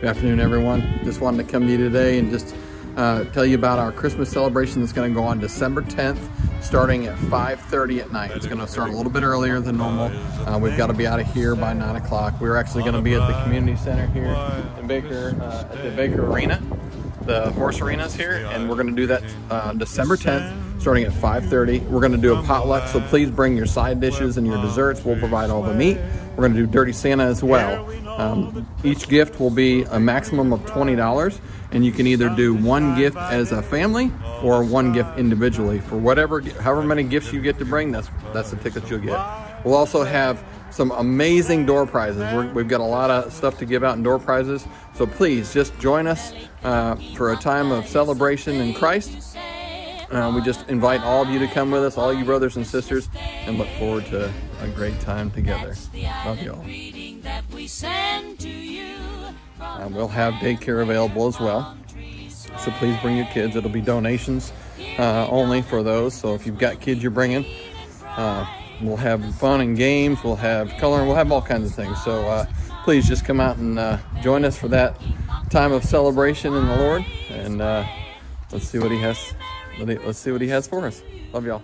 Good afternoon, everyone. Just wanted to come to you today and just uh, tell you about our Christmas celebration that's going to go on December 10th, starting at 5:30 at night. It's going to start a little bit earlier than normal. Uh, we've got to be out of here by 9 o'clock. We're actually going to be at the community center here in Baker, uh, at the Baker Arena. The horse arenas here, and we're going to do that uh, December 10th, starting at 5:30. We're going to do a potluck, so please bring your side dishes and your desserts. We'll provide all the meat. We're going to do Dirty Santa as well. Um, each gift will be a maximum of $20, and you can either do one gift as a family or one gift individually. For whatever, however many gifts you get to bring, that's that's the tickets you'll get. We'll also have some amazing door prizes. we have got a lot of stuff to give out in door prizes, so please just join us uh, for a time of celebration in Christ. Uh, we just invite all of you to come with us, all you brothers and sisters, and look forward to a great time together. Love y'all. Uh, we'll have daycare available as well. So please bring your kids. It'll be donations uh, only for those. So if you've got kids you're bringing, uh, we'll have fun and games. We'll have coloring. We'll have all kinds of things. So uh, please just come out and uh, join us for that time of celebration in the Lord. And uh, let's see what He has. Let's see what He has for us. Love y'all.